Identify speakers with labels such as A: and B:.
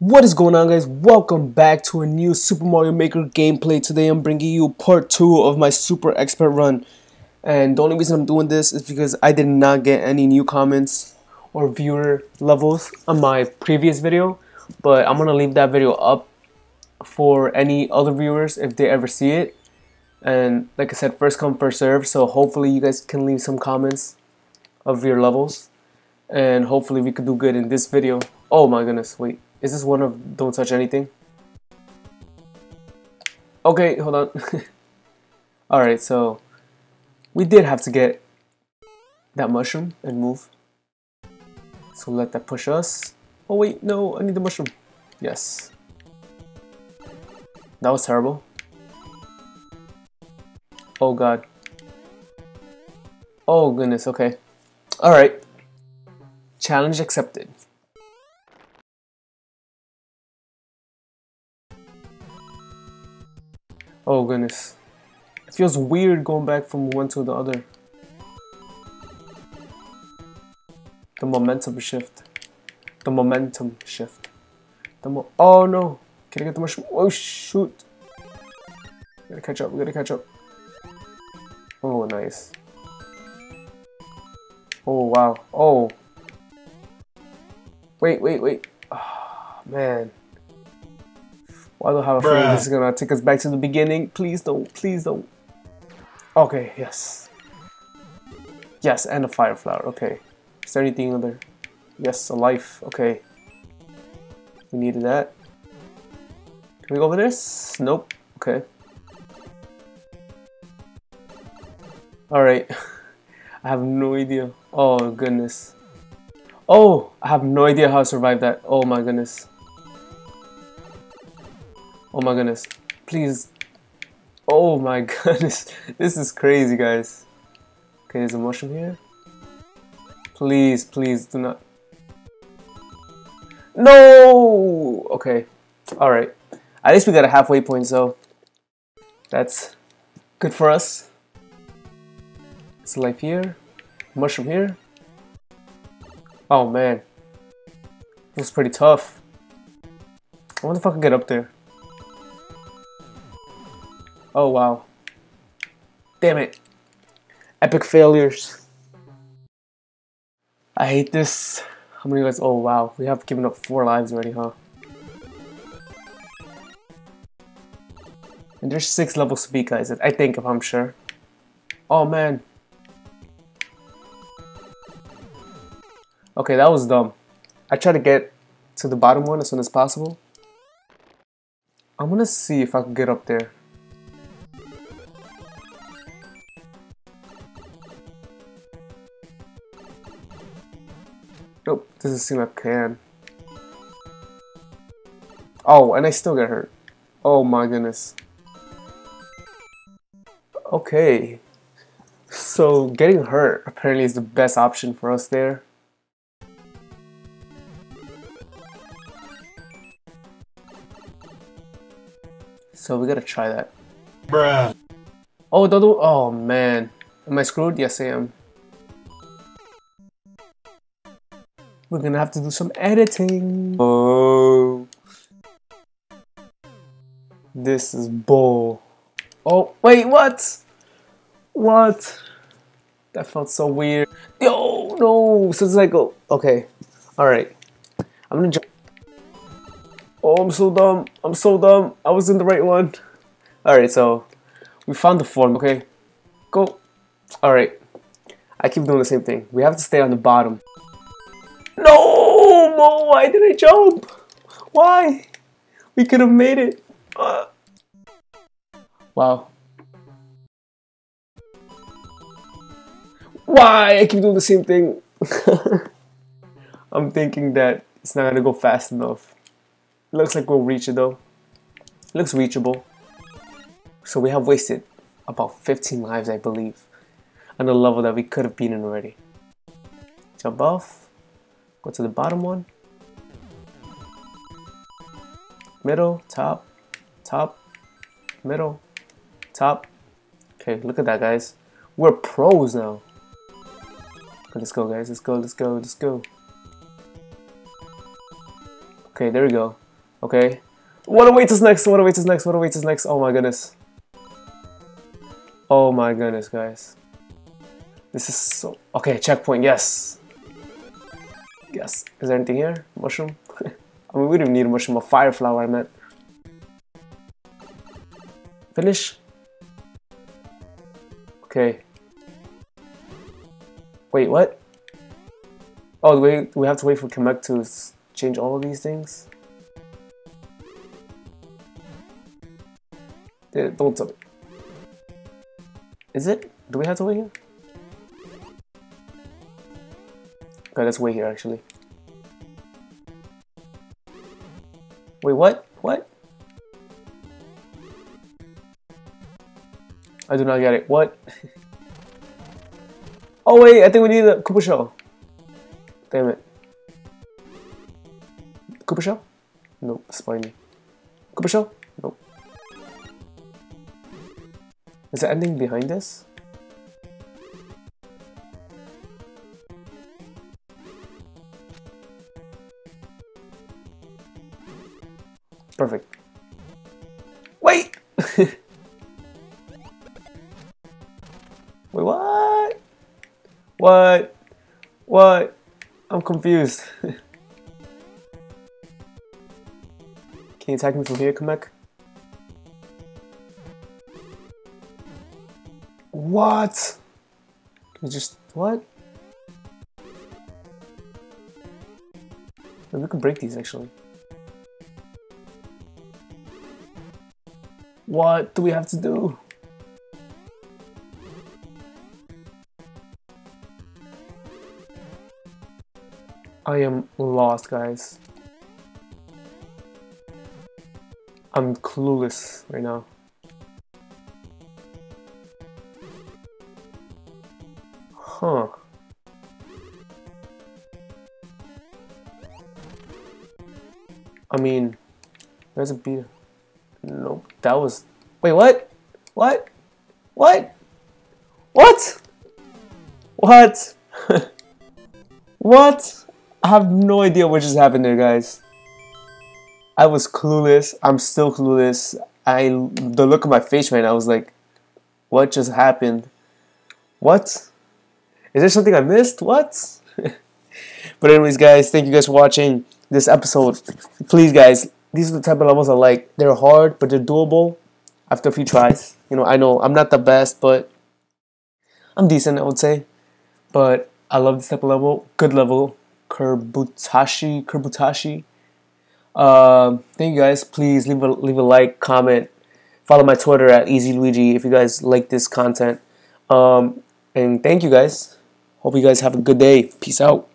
A: What is going on guys? Welcome back to a new Super Mario Maker gameplay. Today I'm bringing you part 2 of my Super Expert run. And the only reason I'm doing this is because I did not get any new comments or viewer levels on my previous video. But I'm going to leave that video up for any other viewers if they ever see it. And like I said, first come first serve. So hopefully you guys can leave some comments of your levels. And hopefully we could do good in this video. Oh my goodness, wait. Is this one of don't touch anything? Okay, hold on. Alright, so we did have to get that mushroom and move. So let that push us. Oh wait, no, I need the mushroom. Yes. That was terrible. Oh god. Oh goodness, okay. Alright. Challenge accepted. Oh goodness. It feels weird going back from one to the other. The momentum shift. The momentum shift. The mo oh no! Can I get the mushroom? Oh shoot! We gotta catch up, we gotta catch up. Oh nice. Oh wow. Oh. Wait, wait, wait. Oh, man. Why do I have a feeling this is gonna take us back to the beginning? Please don't, please don't. Okay, yes. Yes, and a fire flower, okay. Is there anything other? Yes, a life, okay. We needed that. Can we go over this? Nope, okay. Alright. I have no idea. Oh goodness. Oh, I have no idea how to survive that. Oh my goodness. Oh my goodness. Please. Oh my goodness. This is crazy, guys. Okay, there's a mushroom here. Please, please do not. No! Okay. Alright. At least we got a halfway point, so that's good for us. It's life here. Mushroom here. Oh man. This was pretty tough. I wonder if I can get up there. Oh wow. Damn it. Epic failures. I hate this. How many guys? Oh wow. We have given up four lives already, huh? And there's six levels to beat, guys. I think, if I'm sure. Oh man. Okay, that was dumb. I try to get to the bottom one as soon as possible. I'm gonna see if I can get up there. Nope, doesn't seem like I can. Oh, and I still get hurt. Oh my goodness. Okay. So getting hurt apparently is the best option for us there. So we gotta try that.
B: Bruh.
A: Oh, Dodo. Oh man. Am I screwed? Yes, I am. We're gonna have to do some editing. Oh. This is bull. Oh, wait, what? What? That felt so weird. Yo, no. So it's like, oh, okay. Alright. I'm gonna jump. Oh, I'm so dumb. I'm so dumb. I was in the right one. Alright, so we found the form, okay? Go. Alright. I keep doing the same thing. We have to stay on the bottom. No, why did I jump? Why? We could have made it. Uh. Wow. Why? I keep doing the same thing. I'm thinking that it's not gonna go fast enough. Looks like we'll reach it though. Looks reachable. So we have wasted about 15 lives, I believe, on a level that we could have beaten already. Jump off. Go to the bottom one. Middle, top, top, middle, top. Okay, look at that, guys. We're pros now. Let's go, guys. Let's go, let's go, let's go. Okay, there we go. Okay. What awaits us next? What awaits us next? What awaits us next? Oh my goodness. Oh my goodness, guys. This is so... Okay, checkpoint, yes. Yes. Is there anything here? Mushroom? I mean, we don't need much. A fire flower, I meant. Finish? Okay. Wait, what? Oh, we, we have to wait for Kamek to change all of these things? Eh, don't tell me. Is it? Do we have to wait here? Okay, let's wait here actually. Wait, what? What? I do not get it. What? oh wait, I think we need a Koopa Shell. Damn it. Koopa Shell? Nope, spiny. Koopa Shell? Nope. Is there anything behind this? Perfect. Wait! Wait, what? What? What? I'm confused. Can you attack me from here, Kamek? What? Can you just what? Maybe we can break these actually. What do we have to do? I am lost, guys. I'm clueless right now. Huh. I mean, there's a beat. Nope, that was. Wait, what? What? What? What? What? what? I have no idea what just happened there, guys. I was clueless. I'm still clueless. I the look on my face right now was like, what just happened? What? Is there something I missed? What? but anyways, guys, thank you guys for watching this episode. Please, guys, these are the type of levels I like. They're hard, but they're doable after a few tries. You know, I know I'm not the best, but I'm decent, I would say. But I love this type of level. Good level. Kurbutashi. Kurbutashi. Uh, thank you guys. Please leave a leave a like, comment, follow my Twitter at EzeLuigi if you guys like this content. Um, and thank you guys. Hope you guys have a good day. Peace out.